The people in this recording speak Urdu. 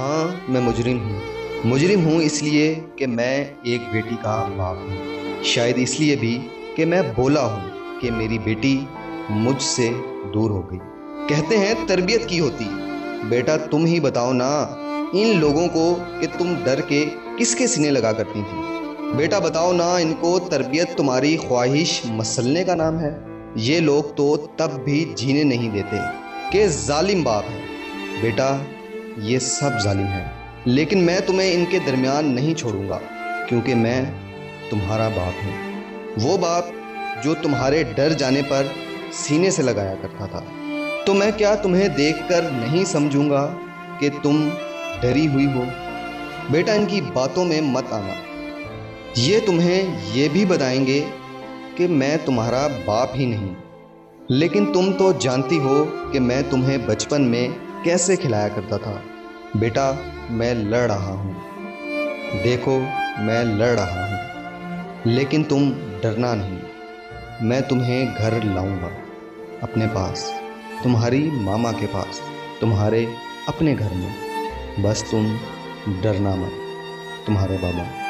ہاں میں مجرم ہوں۔ مجرم ہوں اس لیے کہ میں ایک بیٹی کا باپ ہوں۔ شاید اس لیے بھی کہ میں بولا ہوں کہ میری بیٹی مجھ سے دور ہو گئی۔ کہتے ہیں، تربیت کی ہوتی۔ بیٹا، تم ہی بتاؤ نا، ان لوگوں کو کہ تم ڈر کے کس کے سینے لگا کرتی تھی؟ بیٹا، بتاؤ نا، ان کو تربیت تمہاری خواہش مسلنے کا نام ہے؟ یہ لوگ تو تب بھی جینے نہیں دیتے کہ ظالم باپ ہے بیٹا یہ سب ظالم ہے لیکن میں تمہیں ان کے درمیان نہیں چھوڑوں گا، کیونکہ میں تمہارا باپ ہوں۔ وہ باپ جو تمہارے ڈر جانے پر سینے سے لگایا کرتا تھا۔ تو میں کیا تمہیں دیکھ کر نہیں سمجھوں گا کہ تم ڈری ہوئی ہو؟ بیٹا، ان کی باتوں میں مت آنا۔ یہ تمہیں یہ بھی بتائیں گے کہ میں تمہارا باپ ہی نہیں، لیکن تم تو جانتی ہو کہ میں تمہیں بچپن میں کیسے کھلایا کرتا تھا؟ بیٹا، میں لڑ رہا ہوں۔ دیکھو، میں لڑ رہا ہوں۔ لیکن تم ڈرنا نہیں۔ میں تمہیں گھر لاؤں گا، اپنے پاس۔ تمہاری ماما کے پاس، تمہارے اپنے گھر میں۔ بس تم ڈرنا مت، تمہارے بابا۔